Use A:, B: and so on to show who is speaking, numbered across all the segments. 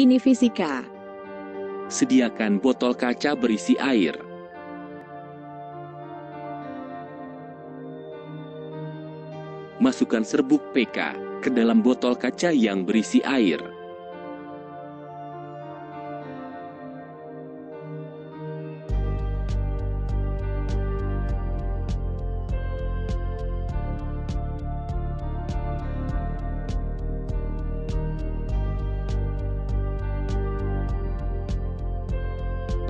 A: Ini fisika.
B: Sediakan botol kaca berisi air. Masukkan serbuk PK ke dalam botol kaca yang berisi air.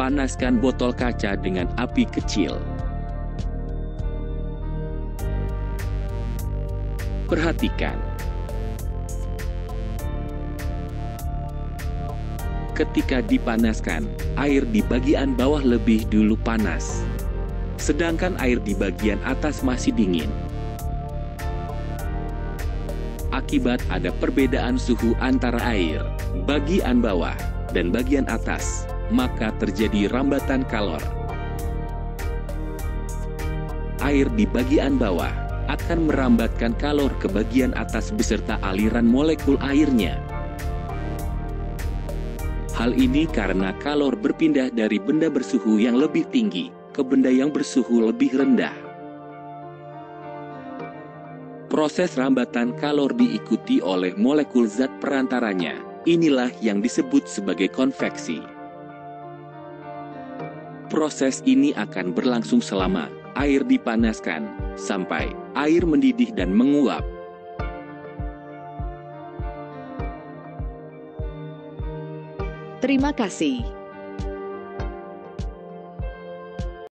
B: Panaskan botol kaca dengan api kecil. Perhatikan. Ketika dipanaskan, air di bagian bawah lebih dulu panas. Sedangkan air di bagian atas masih dingin. Akibat ada perbedaan suhu antara air, bagian bawah, dan bagian atas, maka terjadi rambatan kalor. Air di bagian bawah akan merambatkan kalor ke bagian atas beserta aliran molekul airnya. Hal ini karena kalor berpindah dari benda bersuhu yang lebih tinggi ke benda yang bersuhu lebih rendah. Proses rambatan kalor diikuti oleh molekul zat perantaranya. Inilah yang disebut sebagai konveksi. Proses ini akan berlangsung selama air dipanaskan sampai air mendidih dan menguap.
A: Terima kasih.